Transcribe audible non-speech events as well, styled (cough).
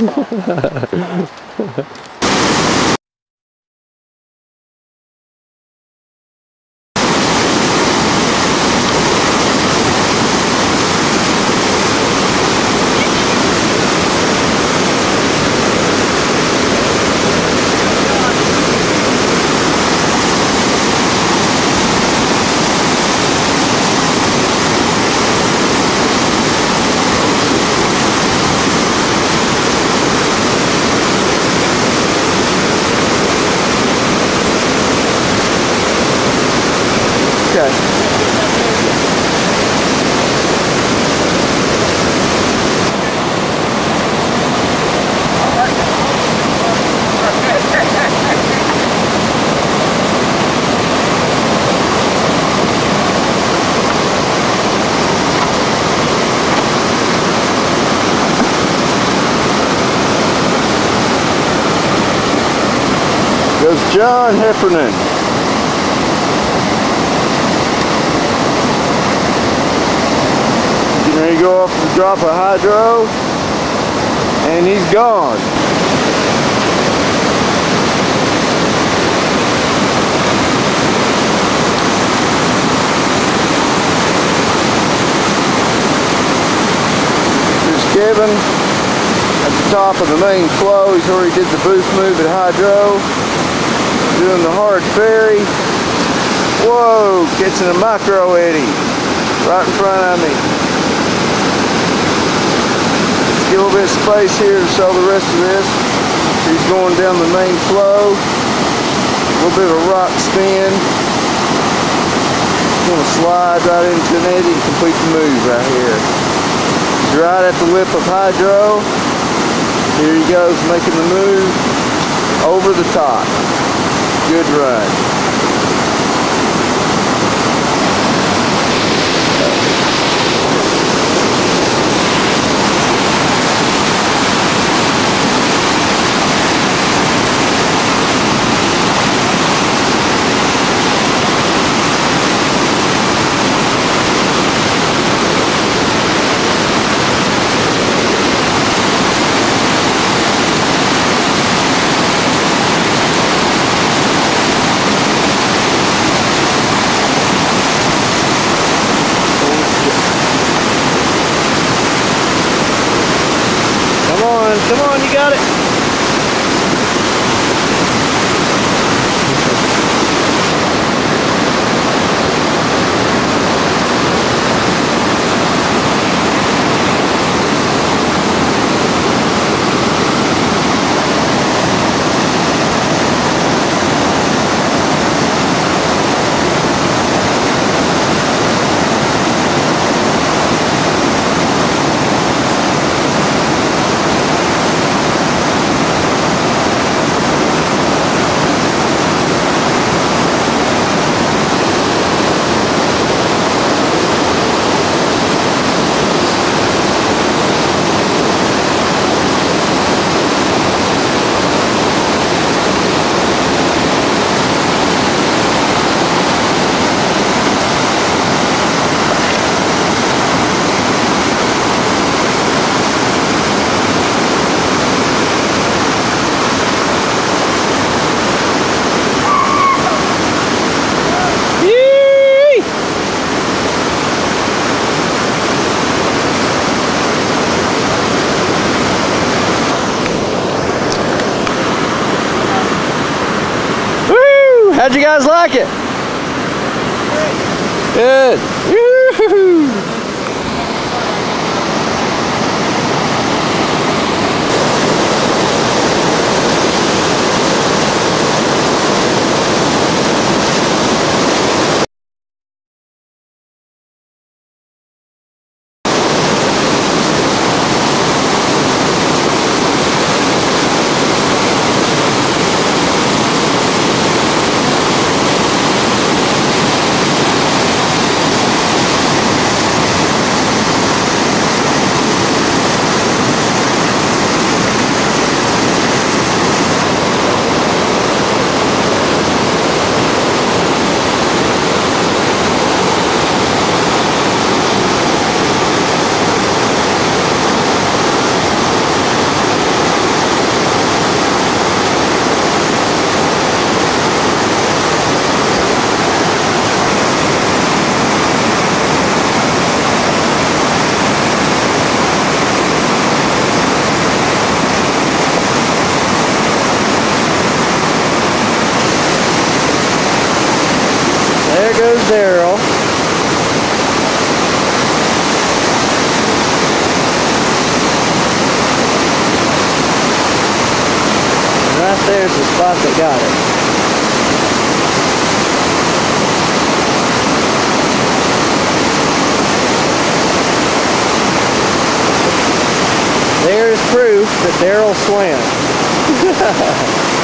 Ha ha ha ha ha. Goes John Heffernan. Getting ready to go off the drop of hydro, and he's gone. Here's Kevin at the top of the main flow. He's already did the boost move at hydro doing the hard ferry. Whoa, catching a micro eddy right in front of me. Let's get a little bit of space here to show the rest of this. He's going down the main flow. A little bit of rock spin. Going to slide right into an eddy and complete the move right here. Right at the lip of hydro. Here he goes making the move over the top good run. How'd you guys like it? Good. Daryl. And right there's the spot that got it. There's proof that Daryl swam. (laughs)